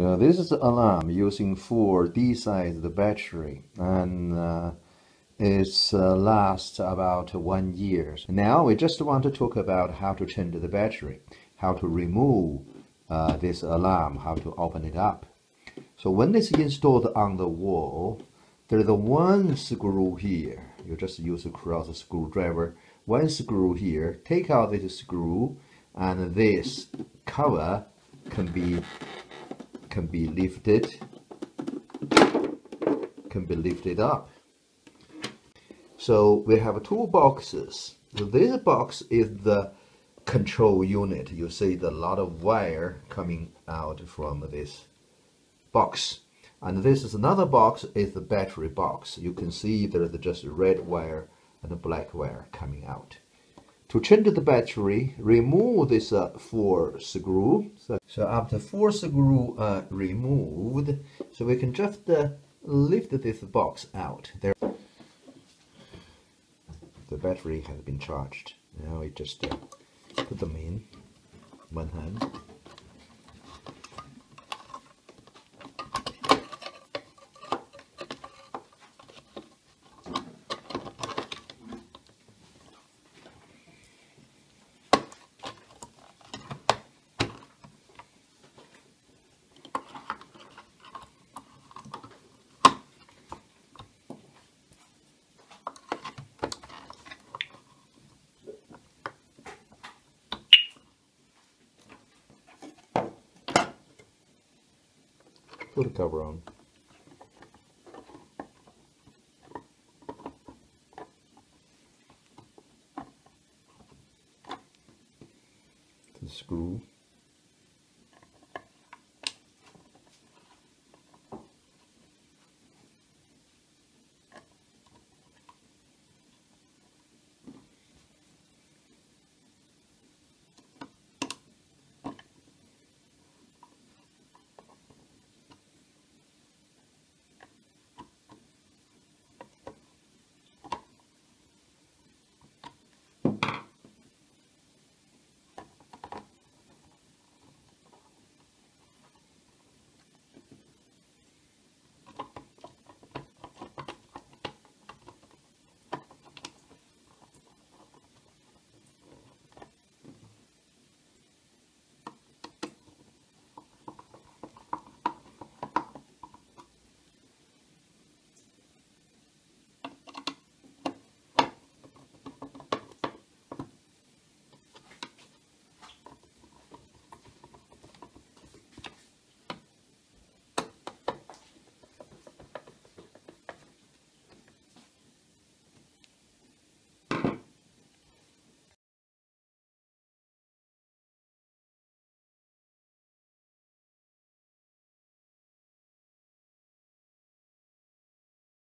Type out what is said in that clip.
So this is the alarm using four D-sized battery and uh, uh, lasts about one year. Now we just want to talk about how to change the battery, how to remove uh, this alarm, how to open it up. So when it's installed on the wall, there's one screw here. You just use a cross screwdriver. One screw here. Take out this screw, and this cover can be can be lifted can be lifted up. So we have two boxes. This box is the control unit. You see the lot of wire coming out from this box. And this is another box is the battery box. You can see there's just red wire and a black wire coming out. To change the battery, remove this uh, four screw. So, so after four screw uh, removed, so we can just uh, lift this box out. There, the battery has been charged. Now we just uh, put them in one hand. Put a cover on. The screw.